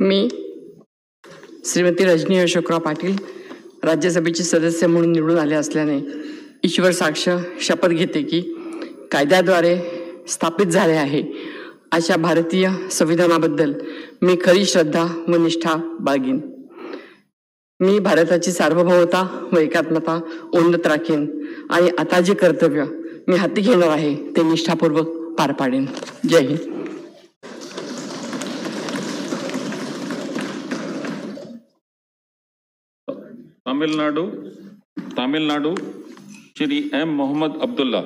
मी श्रीमती रजनी अशोकराव पाटील राज्यसभेचे सदस्य म्हणून निवडून आले असल्याने ईश्वर साक्ष शपथ घेते की कायद्याद्वारे स्थापित झाले आहे. अशा भारतीय संविधानाबद्दल मी खरी श्रद्धा व निष्ठा बाळगीन. मी भारताची सार्वभौमता व एकात्मता उन्नत राखेन आणि आता जे कर्तव्य मी हाती घेणार आहे ते निष्ठापूर्वक पार पाडेन। जय हिंद। तमिलनाडु तमिलनाडु श्री एम मोहम्मद अब्दुल्ला।